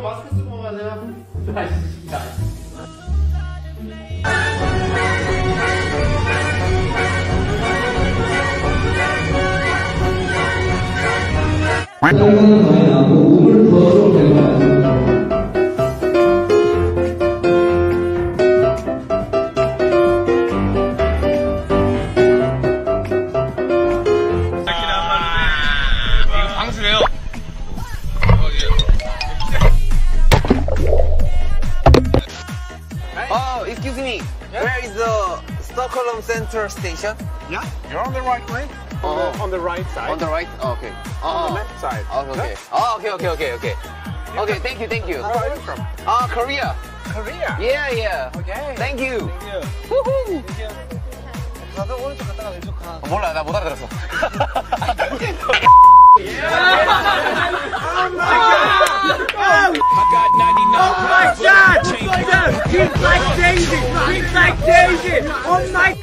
마스크 쓰고 가세요. 아시시다. 아, 이거 방수래요. 어, 예. Oh, excuse me. Where is the Stockholm Central Station? Yeah, you're on the right way. Oh, On the right side. on the right? Oh, okay. On Oh, the left side. oh, okay. Oh, okay, okay, okay, okay. Okay, thank you, thank you. Where are you from? Ah, Korea. Korea. Yeah, yeah. Okay. Thank you. Thank you. Woohoo. 나도 오른쪽 갔다가 왼쪽 가. 어, 몰라, 나 못 알아들었어. He's like Daisy! He's like Daisy! Oh my